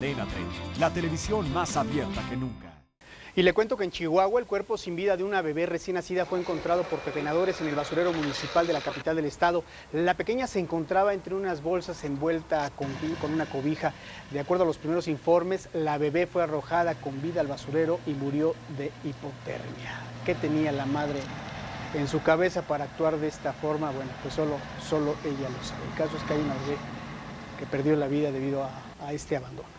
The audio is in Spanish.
Cadena 30, la televisión más abierta que nunca. Y le cuento que en Chihuahua el cuerpo sin vida de una bebé recién nacida fue encontrado por pepenadores en el basurero municipal de la capital del estado. La pequeña se encontraba entre unas bolsas envuelta con, una cobija. De acuerdo a los primeros informes, la bebé fue arrojada con vida al basurero y murió de hipotermia. ¿Qué tenía la madre en su cabeza para actuar de esta forma? Bueno, pues solo, solo ella lo sabe. El caso es que hay una bebé que perdió la vida debido a este abandono.